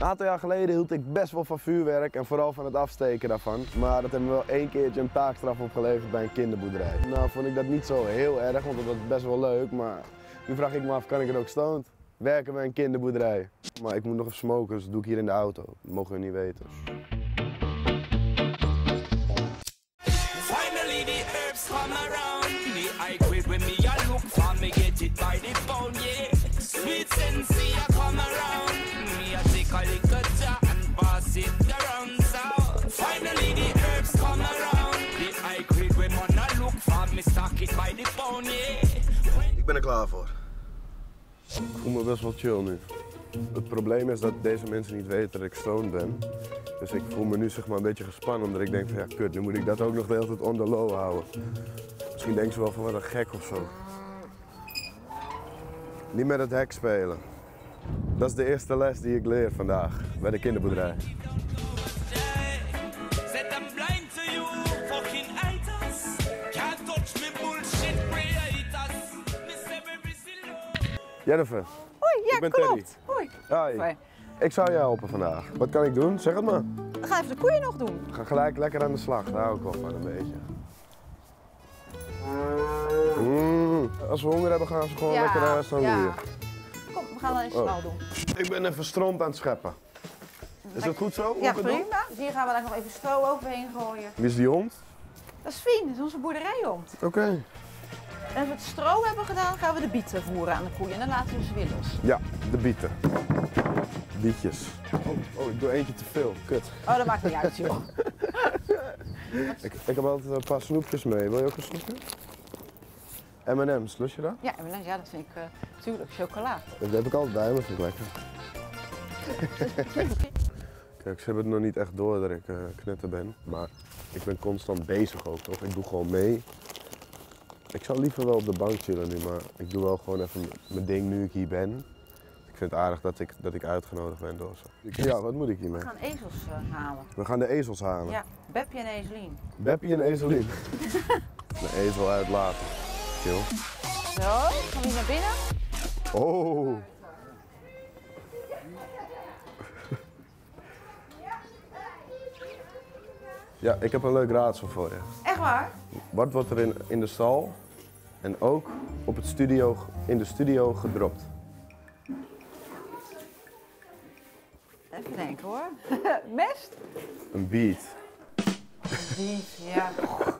Een aantal jaar geleden hield ik best wel van vuurwerk en vooral van het afsteken daarvan. Maar dat heeft me wel één keertje een taakstraf opgeleverd bij een kinderboerderij. Nou vond ik dat niet zo heel erg, want dat was best wel leuk. Maar nu vraag ik me af, kan ik het ook stoned? Werken bij een kinderboerderij. Maar ik moet nog even smoken, dus dat doe ik hier in de auto. Dat mogen we niet weten. Finally the herbs come around. The Ik ben er klaar voor. Ik voel me best wel chill nu. Het probleem is dat deze mensen niet weten dat ik stoned ben. Dus ik voel me nu zeg maar een beetje gespannen, omdat ik denk van ja kut, nu moet ik dat ook nog de hele tijd on the low houden. Misschien denken ze wel van wat een gek of zo. Niet met het hek spelen. Dat is de eerste les die ik leer vandaag bij de kinderboerderij. Jennifer, Hoi, ja Ik ben klopt. Teddy. Hoi. Hoi. Ik zou je helpen vandaag. Wat kan ik doen? Zeg het maar. Gaan even de koeien nog doen. Ga gelijk lekker aan de slag, daar hou ik wel van een beetje. Mm, als we honger hebben gaan ze gewoon Ja, lekker uh, staan ja. hier. Kom, we gaan dan even Oh. snel doen. Ik ben even stront aan het scheppen. Is dat goed zo? Ja, prima. Hier gaan we daar nog even stro overheen gooien. Wie is die hond? Dat is Fien, dat is onze boerderijhond. Oké. En als we het stro hebben gedaan, gaan we de bieten voeren aan de koeien. En dan laten we ze weer los. Ja, de bieten. Bietjes. Oh, oh, ik doe eentje te veel. Kut. Oh, dat maakt niet uit, joh. Ik, ik heb altijd een paar snoepjes mee. Wil je ook een snoepje? M&M's, lust je dat? Ja, en ja dat vind ik natuurlijk chocola. Dat heb ik altijd bij me, vind ik lekker. Kijk, ze hebben het nog niet echt door dat ik eh, knetter ben. Maar ik ben constant bezig ook, toch? Ik doe gewoon mee. Ik zou liever wel op de bank chillen nu, maar ik doe wel gewoon even mijn ding nu ik hier ben. Ik vind het aardig dat ik, dat ik uitgenodigd ben door ze. Ja, wat moet ik hiermee? We gaan ezels eh, halen. We gaan de ezels halen. Ja, Beppie en Ezelien. Beppie en Ezelien. de ezel uitlaten. Chill. Zo, gaan we hier naar binnen? Oh! Ja, ik heb een leuk raadsel voor je. Echt waar? Wat wordt er in, in de stal en ook op het studio, in de studio gedropt? Even denken hoor. Mest? Een beat. Niet, ja.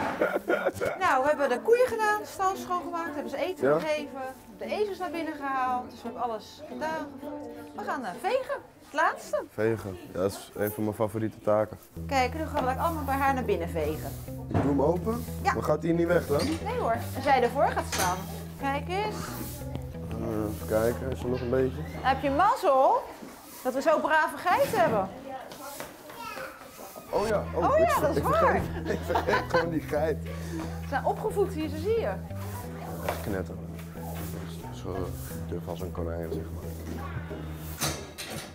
nou, we hebben de koeien gedaan, de stal schoongemaakt, hebben ze eten Ja. gegeven, de ezels naar binnen gehaald, dus we hebben alles gedaan. We gaan eh, vegen, het laatste. Vegen. Ja, dat is een van mijn favoriete taken. Kijk, nu gaan we allemaal bij haar naar binnen vegen. Ik doe hem open. Ja. Maar gaat hij niet weg dan? Nee hoor, als jij ervoor gaat staan. Kijk eens, Eh, even kijken, is er nog een beetje? dan heb je mazzel dat we zo brave geiten hebben. Oh ja, Oh ik ja, dat is ik waar. vergeet- Ik vergeet gewoon die geit. Ze zijn opgevoed hier, zo zie je. Echt knetteren. Zo duf als een konijn, zeg maar.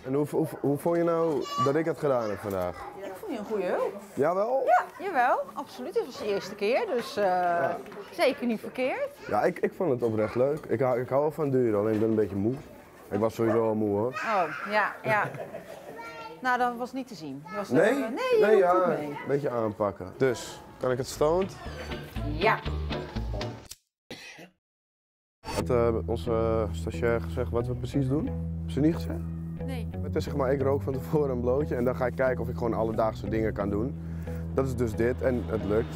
En hoe, hoe, hoe vond je nou dat ik het gedaan heb vandaag? Ik vond je een goede hulp. Jawel? Ja, jawel, absoluut. Dit was de eerste keer, dus eh, zeker niet verkeerd. Ja, ik, ik vond het oprecht leuk. Ik hou, ik hou wel van duren, alleen ik ben een beetje moe. Ik was sowieso al moe hoor. Oh, ja, ja. Nou, dat was niet te zien. Je was er- Nee? nee, je nee, ja, goed mee. een beetje aanpakken. Dus, kan ik het stoned? Ja. Had eh, onze stagiair gezegd wat we precies doen? Hebben ze niet gezegd? Nee. Het is zeg maar, ik rook van tevoren een blootje en dan ga ik kijken of ik gewoon alledaagse dingen kan doen. Dat is dus dit en het lukt.